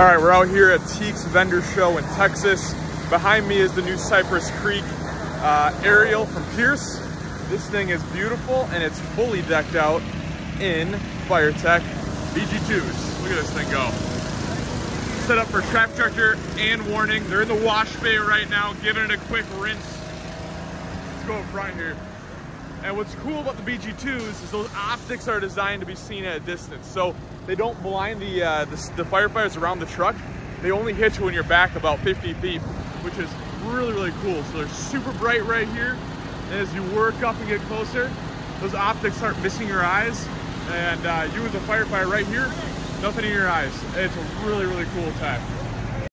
All right, we're out here at TEEX Vendor Show in Texas. Behind me is the new Cypress Creek uh, aerial from Pierce. This thing is beautiful and it's fully decked out in FireTech BG2s. Look at this thing go. Set up for trap tractor and warning. They're in the wash bay right now, giving it a quick rinse. Let's go up front here. And what's cool about the BG2s is those optics are designed to be seen at a distance. So they don't blind the, uh, the, the, firefighters around the truck. They only hit you when you're back about 50 feet, which is really, really cool. So they're super bright right here. And as you work up and get closer, those optics start missing your eyes. And uh, you as a firefighter right here, nothing in your eyes. It's a really, really cool tech.